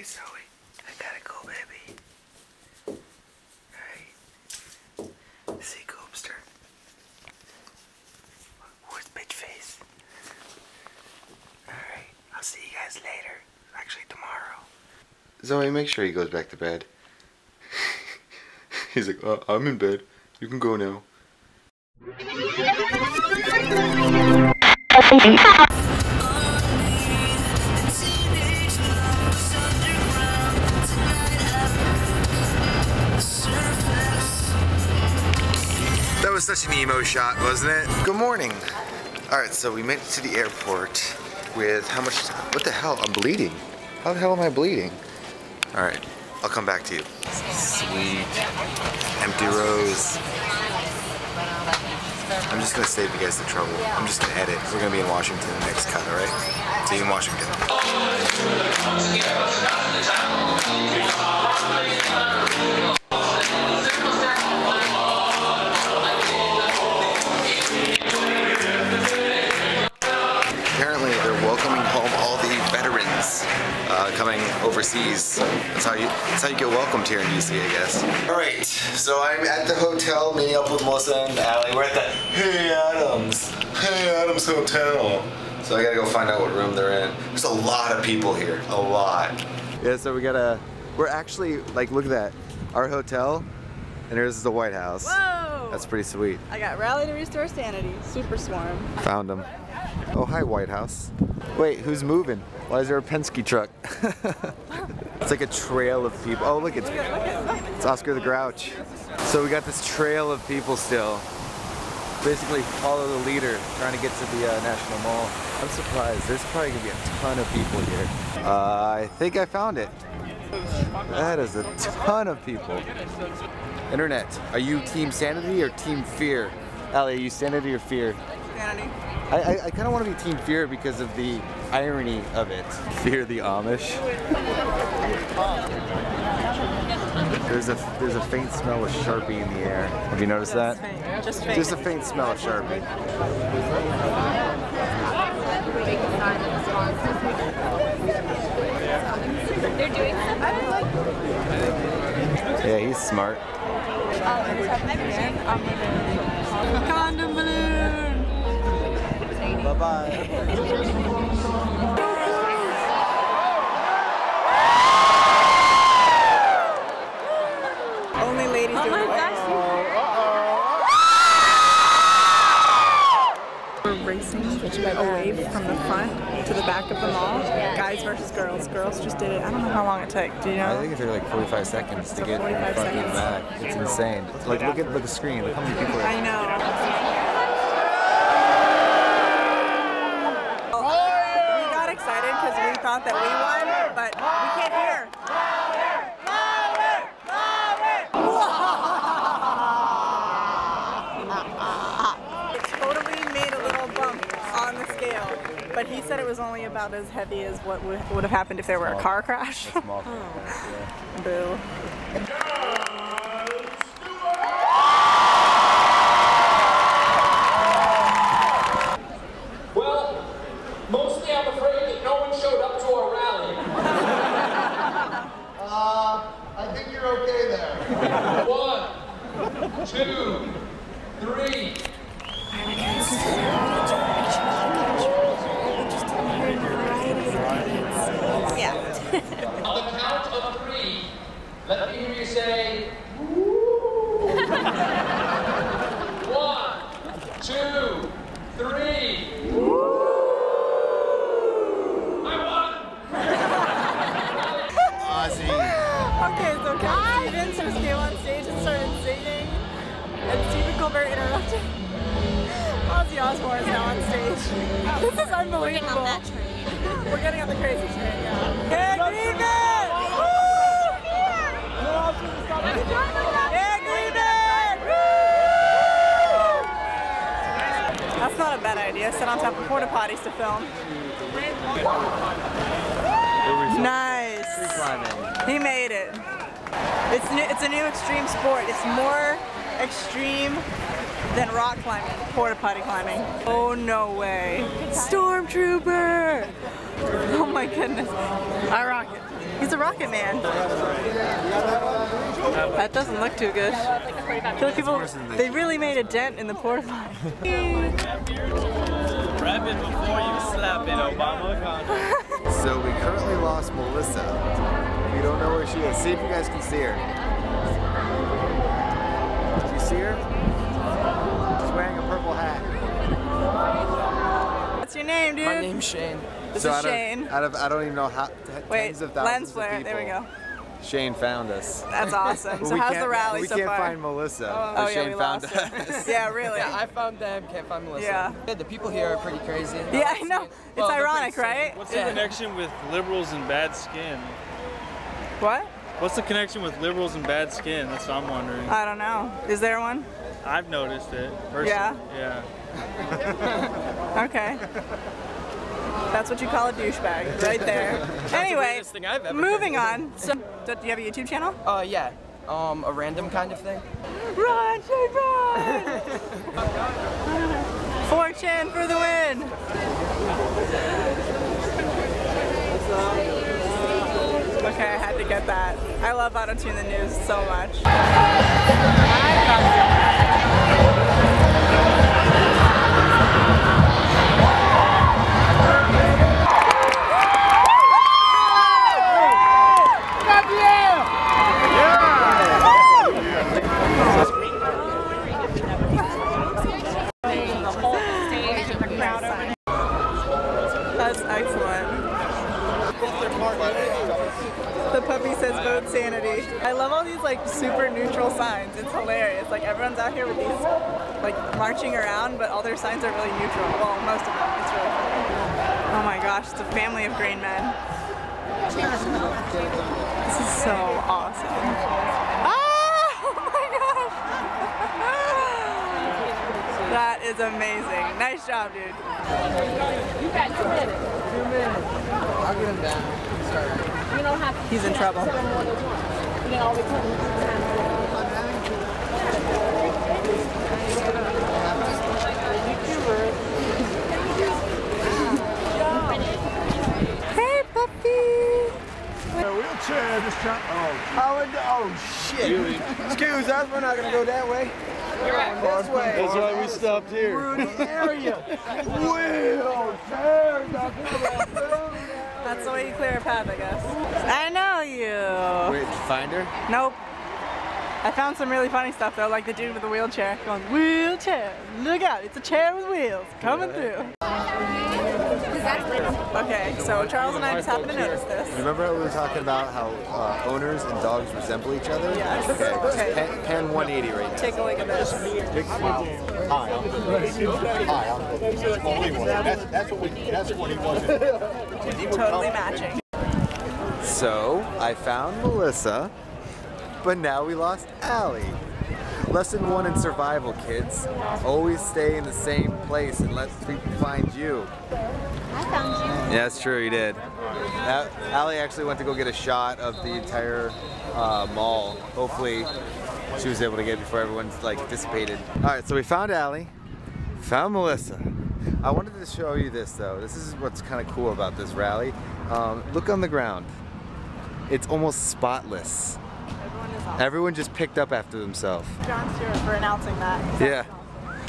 Hey Zoey, I gotta go, baby. Alright. See Coopster. Where's bitch face? Alright, I'll see you guys later. Actually, tomorrow. Zoey, make sure he goes back to bed. He's like, uh, I'm in bed. You can go now. such an emo shot, wasn't it? Good morning. All right, so we made it to the airport with how much? What the hell? I'm bleeding. How the hell am I bleeding? All right, I'll come back to you. Sweet. Empty rose. I'm just gonna save you guys the trouble. I'm just gonna edit. We're gonna be in Washington the next cut, all right? See you in Washington. Apparently, coming overseas. That's how you. That's how you get welcomed here in DC, I guess. All right, so I'm at the hotel meeting up with Melissa and Allie. We're at the Hay-Adams, Hey Adams Hotel. So I gotta go find out what room they're in. There's a lot of people here, a lot. Yeah, so we gotta. We're actually like, look at that, our hotel, and here's the White House. Whoa! That's pretty sweet. I got Rally to Restore Sanity. Super Swarm. Found him. Oh, hi, White House. Wait, who's moving? Why is there a Penske truck? it's like a trail of people. Oh, look, it's, it's Oscar the Grouch. So we got this trail of people still. Basically, follow the leader, trying to get to the uh, National Mall. I'm surprised. There's probably gonna be a ton of people here. Uh, I think I found it. That is a ton of people. Internet, are you Team Sanity or Team Fear? Allie, are you Sanity or Fear? Sanity. I, I, I kind of want to be Team Fear because of the irony of it. Fear the Amish. There's a there's a faint smell of Sharpie in the air. Have you noticed that? Faint. Just faint. Just a faint smell of Sharpie. They're doing Yeah, he's smart. Oh, Condom balloon. Bye bye. Only ladies Oh do my it. gosh. We're racing away from the front to the back of the mall. Guys versus girls. Girls just did it. I don't know how long it took. Do you know? I think it took like 45 seconds to get from the 45 front to the back. It's insane. Like look at look at the screen. Look how many people are. I know. We got excited that we won, but we can't hear. It totally made a little bump on the scale, but he said it was only about as heavy as what would would have happened if there were a car crash. Yeah. Boo. Well, mostly I'm afraid that no one showed up to our rally. Uh, I think you're okay there. One, two, three. And Stephen Colbert interrupted. Ozzy Osbourne is now on stage. This is unbelievable. We're getting on that train. We're getting on the crazy train, yeah. Hey, Greenman! Hey, That's not a bad idea. Sit on top of porta potties to film. Nice. He made it. It's new, it's a new extreme sport. It's more extreme than rock climbing, porta potty climbing. Oh no way. Stormtrooper! Oh my goodness. I rocket. He's a rocket man. That doesn't look too good. I feel like people, they really made a dent in the porta potty. It it. So we currently lost Melissa. We don't know where she is. See if you guys can see her. Do you see her? She's wearing a purple hat. What's your name, dude? My name's Shane. This so is out of, Shane. out of I don't even know how Wait, tens of thousands lens flare. of There we go. Shane found us. That's awesome. So how's can't- the rally We can't find Melissa. Oh but oh, yeah, Shane we found lost us. her. yeah, really. Yeah, I found them, can't find Melissa. Yeah. the people here are pretty crazy. Yeah, I know. It's Well, ironic, right? What's Yeah. the connection with liberals and bad skin? What? What's the connection with liberals and bad skin? That's what I'm wondering. I don't know. Is there one? I've noticed it. Personally. Yeah? Yeah. Okay. That's what you call a douchebag, right there. anyway, weirdest thing I've ever moving heard. on. So, do you have a YouTube channel? Uh, yeah. Um, a random kind of thing. Run, Shane, run! Fortune for the win! Okay, I had to get that. I love Auto Tune the News so much. This is so awesome. Oh my gosh! That is amazing. Nice job, dude. You got to head it. You minute. I'll get him down. Start. He's in trouble. Hey, puppy. Wheelchair this time. Oh, oh, and- oh shit. Excuse us, we're not gonna go that way. You're right. This way. That's why we stopped here. We're in the area. Wheelchair. That's the way you clear a path, I guess. I know you. Wait, did you find her? Nope. I found some really funny stuff though, like the dude with the wheelchair going, wheelchair, look out, it's a chair with wheels coming through. Okay, so Charles and I just happened to notice this. Remember how we were talking about how uh, owners and dogs resemble each other? Yes. Okay. Okay. Pan, pan 180 right now. Take a look at this. Big smile. Hi, I'm Hi, I'm That's what he was. That's, that's what we. That's what he was. Totally matching. So I found Melissa, but now we lost Allie. Lesson one in survival, kids. Always stay in the same place and let people find you. I found you. Yeah, that's true, you did. A- Allie actually went to go get a shot of the entire uh, mall. Hopefully, she was able to get it before everyone's like dissipated. All right, so we found Allie, found Melissa. I wanted to show you this though. This is what's kind of cool about this rally. Um, look on the ground. It's almost spotless. Everyone. Everyone just picked up after themselves. Jon Stewart for announcing that. Yeah.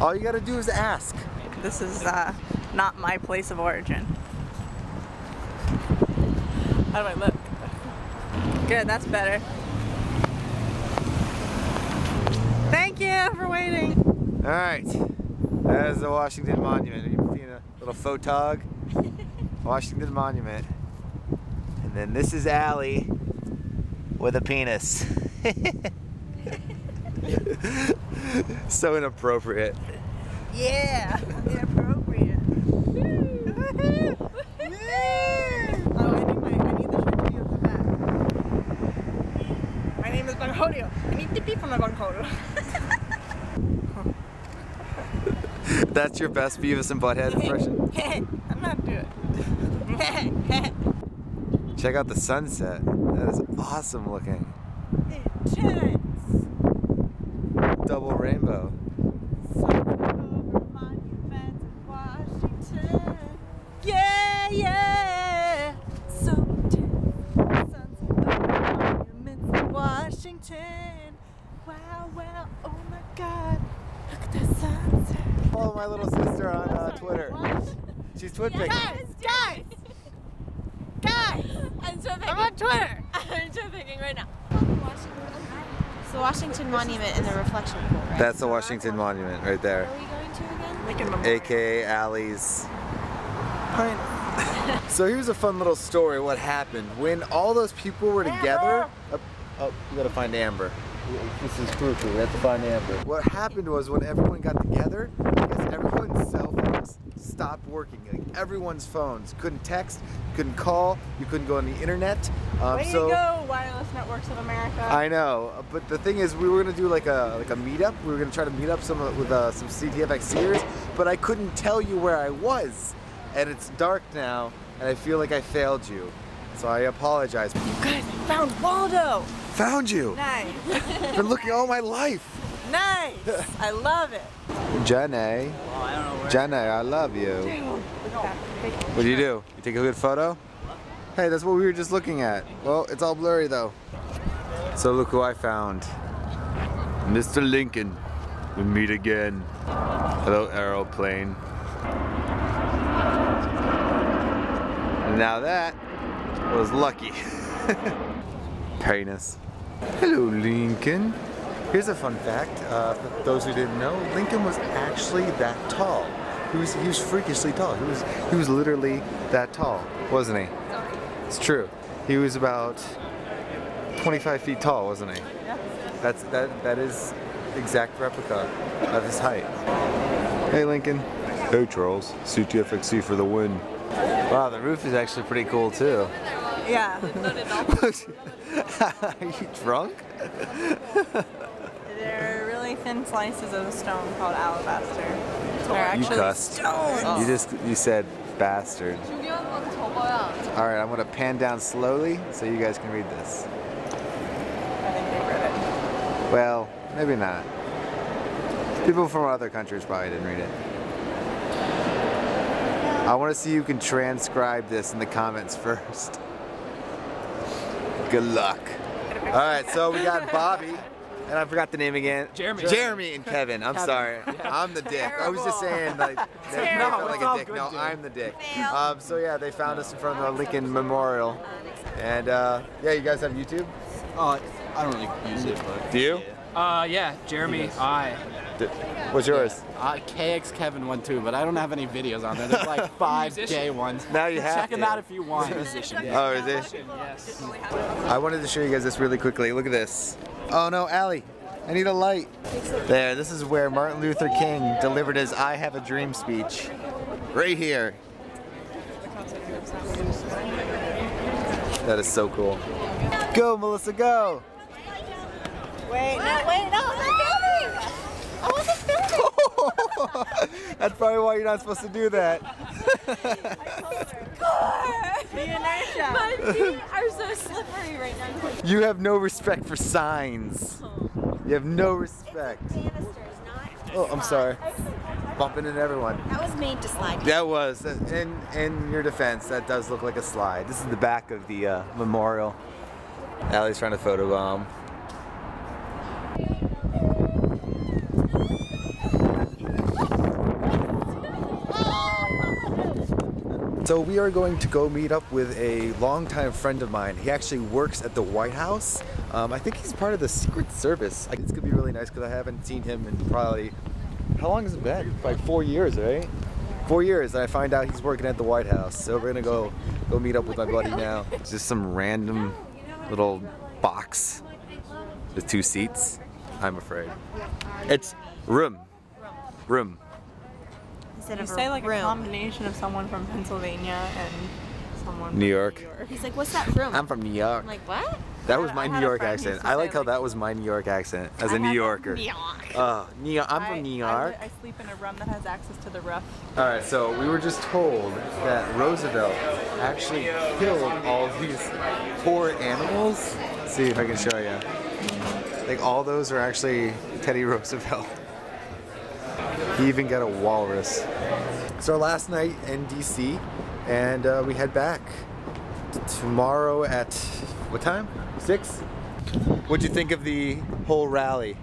All you gotta do is ask. This is uh, not my place of origin. How do I look? Good, that's better. Thank you for waiting. All right. That is the Washington Monument. You see a little photog? Washington Monument. And then this is Allie with a penis. so inappropriate. Yeah, inappropriate. oh, I think my, I need the shirt to be on the back. My name is Banghodio. I need to be from the That's your best Beavis and Butthead impression? I'm not doing it. Check out the sunset. That is awesome looking. Intense. Double rainbow. Over monuments in Washington. Yeah, yeah. So tense. Sons monuments in Washington. Wow, wow. Oh my God. Look at the sunset. Follow my little sister on uh, Twitter. What? She's twit picking. Guys, guys, guys. I'm so. I'm on Twitter. I'm so right now. It's the Washington Monument in the reflection pool, right? That's the Washington Monument right there. Where are we going to again? Lincoln Memorial. AKA Alley's. So here's a fun little story what happened. When all those people were together. Oh, oh, we gotta find Amber. This is crucial. We have to find Amber. What happened was when everyone got together, I guess everyone's cell phones stopped working. Like everyone's phones couldn't text, couldn't call, you couldn't go on the internet. Um, Way so to go, Wireless Networks of America. I know, but the thing is, we were gonna do like a like a meetup. We were gonna try to meet up some with uh, some CTFXers, but I couldn't tell you where I was, and it's dark now, and I feel like I failed you. So I apologize. you guys found Waldo. Found you. Nice. Been looking all my life. Nice. I love it. Jenny, oh, Jenny, I love you. What do you do? You take a good photo? Hey, that's what we were just looking at. Well, it's all blurry though. So look who I found. Mr. Lincoln. We meet again. Hello, aeroplane. Now that was lucky. Penis. Hello, Lincoln. Here's a fun fact. Uh, for those who didn't know, Lincoln was actually that tall. He was he was freakishly tall. He was he was literally that tall, wasn't he? It's true. He was about 25 feet tall, wasn't he? Yeah. That's that that is exact replica of his height. Hey Lincoln. Hey Charles. CTFXC for the win. Wow, the roof is actually pretty cool too. Yeah. Are you drunk? Thin slices of a stone called alabaster. They're You actually cussed. stones. You just you said bastard. All right, I'm gonna pan down slowly so you guys can read this. I think they read it. Well, maybe not. People from other countries probably didn't read it. I want to see who can transcribe this in the comments first. Good luck. All right, so we got Bobby, and I forgot the name again. Jeremy. Jeremy and Kevin. I'm sorry. I'm the dick. I was just saying like that they Terrible. felt like a dick. good, No, dude. I'm the dick. Um, so yeah, they found us in front of the Lincoln Memorial, and uh, yeah, you guys have YouTube. Uh, I don't really use it, but. Do you? Uh, yeah, Jeremy, I. D- What's yours? Uh, KX Kevin one too, but I don't have any videos on there. There's like five Musician. gay ones. Now you have Check them out if you want. Oh, is it? Yes. I wanted to show you guys this really quickly. Look at this. Oh no, Allie, I need a light. There, this is where Martin Luther King delivered his I Have a Dream speech. Right here. That is so cool. Go, Melissa, go! Wait, no, wait, no, I'm filming. I wasn't filming. That's probably why you're not supposed to do that. The inertia. My feet are so slippery right now. You have no respect for signs. You have no respect. Oh, I'm sorry. Bumping into everyone. That was made to slide. That was, in in your defense, that does look like a slide. This is the back of the uh, memorial. Allie's trying to photobomb. So we are going to go meet up with a longtime friend of mine. He actually works at the White House. Um, I think he's part of the Secret Service. It's gonna be really nice because I haven't seen him in probably how long has it been? Like four years, right? Four years, and I find out he's working at the White House. So we're gonna go go meet up with my buddy now. It's just some random little box with two seats. I'm afraid. It's room. Room. Instead You of say like a combination of someone from Pennsylvania and someone New from York. New York. He's like, what's that room? I'm from New York. I'm like, what? That was my New York accent. I say, like how like- that was my New York accent as a I New have a- Yorker. New York. Uh, New York. I'm I- from New York. I, sleep in a room that has access to the roof. All right, so we were just told that Roosevelt actually killed all these poor animals. see if I can show you. Like all those are actually Teddy Roosevelt. Even got a walrus. It's our last night in DC, and uh, we head back tomorrow at what time? Six. What'd you think of the whole rally?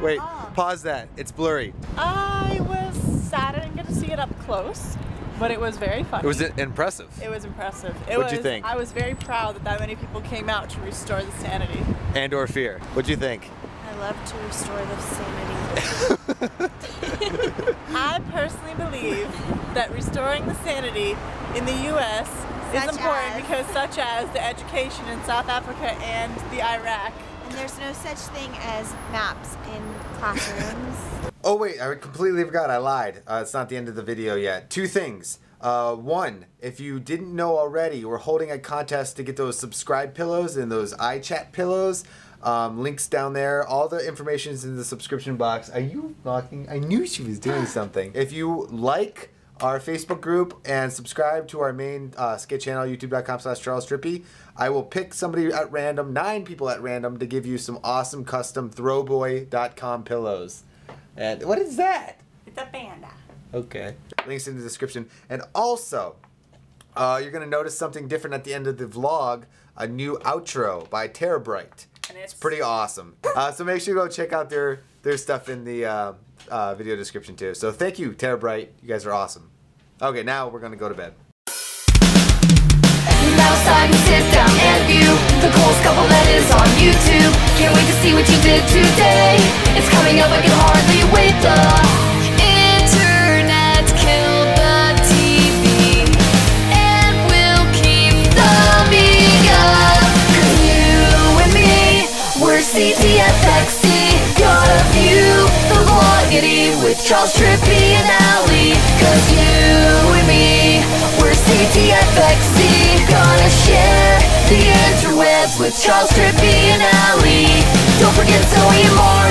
Wait, pause that. It's blurry. I was sad I didn't get to see it up close, but it was very fun. It was impressive. It was impressive. It What'd you was- think? I was very proud that that many people came out to restore the sanity. And or fear. What'd you think? I love to restore the sanity. I personally believe that restoring the sanity in the U.S. is important as? because, such as the education in South Africa and the Iraq. And there's no such thing as maps in classrooms. Oh wait, I completely forgot. I lied. Uh, it's not the end of the video yet. Two things. Uh, one, if you didn't know already, we're holding a contest to get those subscribe pillows and those iChat pillows. Um, links down there. All the information is in the subscription box. Are you knocking? I knew she was doing something. If you like our Facebook group and subscribe to our main uh, skit channel, youtube.com slash Charles Trippy, I will pick somebody at random, nine people at random, to give you some awesome custom throwboy.com pillows. And what is that? It's a panda. Okay. Links in the description. And also, uh, you're going to notice something different at the end of the vlog a new outro by Terabrite. And it's Pretty awesome. Uh, so make sure you go check out their, their stuff in the uh, uh, video description too. So thank you, Terabrite. You guys are awesome. Okay, now we're going to go to bed. Now it's time to sit down and view the coolest couple that is on YouTube. Can't wait to see what you did today. It's coming up, I can hardly wait. The Charles Trippy and Allie. Cause you and me, we're CTFXC. Gonna share the interwebs with Charles Trippy and Allie. Don't forget Zoey and Mark.